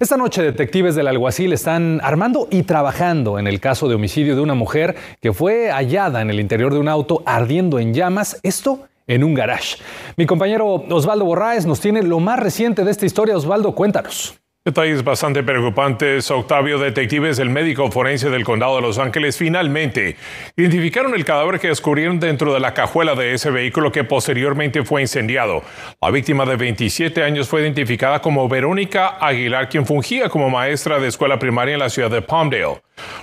Esta noche detectives del alguacil están armando y trabajando en el caso de homicidio de una mujer que fue hallada en el interior de un auto ardiendo en llamas, esto en un garage. Mi compañero Osvaldo Borraes nos tiene lo más reciente de esta historia. Osvaldo, cuéntanos. Detalles bastante preocupantes. Octavio, detectives del médico forense del condado de Los Ángeles finalmente identificaron el cadáver que descubrieron dentro de la cajuela de ese vehículo que posteriormente fue incendiado. La víctima de 27 años fue identificada como Verónica Aguilar, quien fungía como maestra de escuela primaria en la ciudad de Palmdale.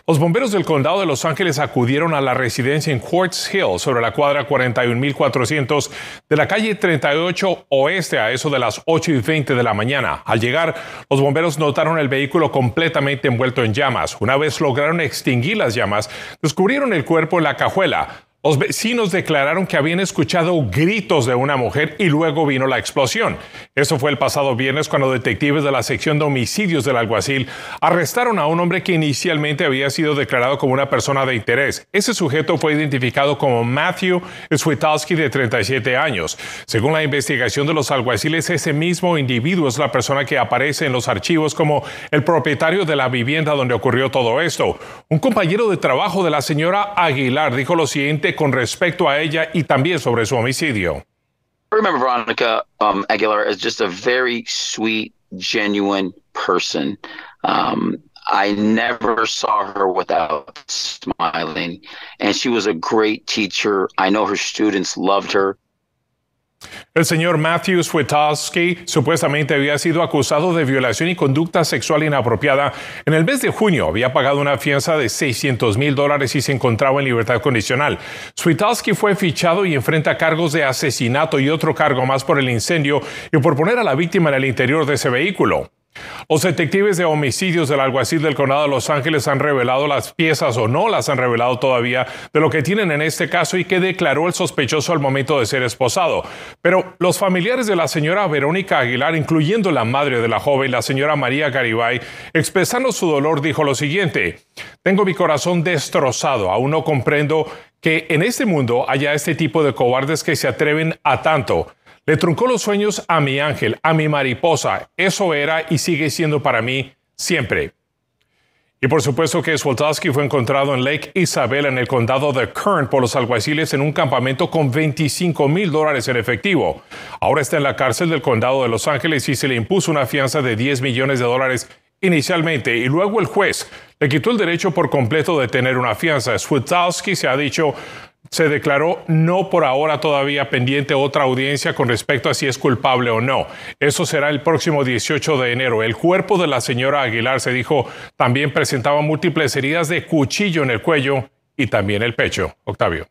Los bomberos del condado de Los Ángeles acudieron a la residencia en Quartz Hill sobre la cuadra 41400 de la calle 38 oeste a eso de las 8 y 20 de la mañana. Al llegar, los bomberos notaron el vehículo completamente envuelto en llamas. Una vez lograron extinguir las llamas, descubrieron el cuerpo en la cajuela. Los vecinos declararon que habían escuchado gritos de una mujer y luego vino la explosión. Eso fue el pasado viernes cuando detectives de la sección de homicidios del alguacil arrestaron a un hombre que inicialmente había sido declarado como una persona de interés. Ese sujeto fue identificado como Matthew Switalski de 37 años. Según la investigación de los alguaciles, ese mismo individuo es la persona que aparece en los archivos como el propietario de la vivienda donde ocurrió todo esto. Un compañero de trabajo de la señora Aguilar dijo lo siguiente con respecto a ella y también sobre su homicidio. I remember Veronica um, Aguilar as just a very sweet, genuine person. Um, I never saw her without smiling, and she was a great teacher. I know her students loved her. El señor Matthew Swetowski supuestamente había sido acusado de violación y conducta sexual inapropiada. En el mes de junio había pagado una fianza de 600 mil dólares y se encontraba en libertad condicional. Swetowski fue fichado y enfrenta cargos de asesinato y otro cargo más por el incendio y por poner a la víctima en el interior de ese vehículo. Los detectives de homicidios del alguacil del condado de Los Ángeles han revelado las piezas o no las han revelado todavía de lo que tienen en este caso y que declaró el sospechoso al momento de ser esposado. Pero los familiares de la señora Verónica Aguilar, incluyendo la madre de la joven, la señora María Garibay, expresando su dolor, dijo lo siguiente, tengo mi corazón destrozado, aún no comprendo que en este mundo haya este tipo de cobardes que se atreven a tanto. Le truncó los sueños a mi ángel, a mi mariposa. Eso era y sigue siendo para mí siempre. Y por supuesto que Swoltowski fue encontrado en Lake Isabel, en el condado de Kern, por los alguaciles en un campamento con 25 mil dólares en efectivo. Ahora está en la cárcel del condado de Los Ángeles y se le impuso una fianza de 10 millones de dólares inicialmente y luego el juez le quitó el derecho por completo de tener una fianza. Swoltowski se ha dicho se declaró no por ahora todavía pendiente otra audiencia con respecto a si es culpable o no. Eso será el próximo 18 de enero. El cuerpo de la señora Aguilar, se dijo, también presentaba múltiples heridas de cuchillo en el cuello y también el pecho. Octavio.